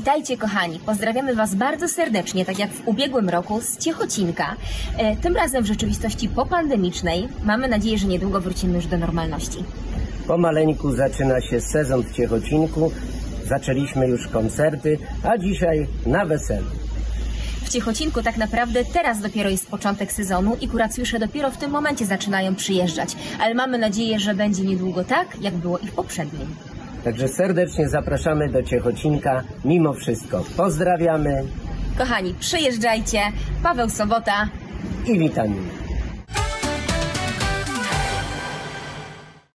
Witajcie kochani, pozdrawiamy Was bardzo serdecznie, tak jak w ubiegłym roku z Ciechocinka. E, Tym razem w rzeczywistości popandemicznej. Mamy nadzieję, że niedługo wrócimy już do normalności. Pomaleńku zaczyna się sezon w Ciechocinku. Zaczęliśmy już koncerty, a dzisiaj na weselu. W Ciechocinku tak naprawdę teraz dopiero jest początek sezonu i kuracjusze dopiero w tym momencie zaczynają przyjeżdżać, ale mamy nadzieję, że będzie niedługo tak, jak było i w poprzednim. Także serdecznie zapraszamy do Ciechocinka. Mimo wszystko pozdrawiamy Kochani, przyjeżdżajcie. Paweł Sobota, i witaminy.